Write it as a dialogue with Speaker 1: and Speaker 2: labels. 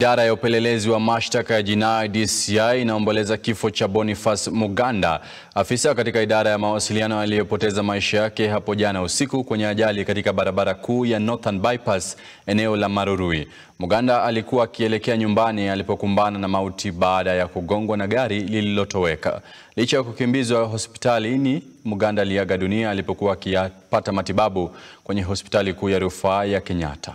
Speaker 1: Idara ya upelelezi wa mashtaka ya jinai DCI inaomboleza kifo cha Boniface Muganda, afisa katika idara ya mawasiliano aliyepoteza maisha yake hapo jana usiku kwenye ajali katika barabara kuu ya Northern Bypass eneo la Marurui. Muganda alikuwa akielekea nyumbani alipokumbana na mauti baada ya kugongwa na gari lililotoweka. Licha ya kukimbizwa hospitalini, Muganda aliaga dunia alipokuwa akipata matibabu kwenye hospitali kuu ya rufaa ya Kenyatta.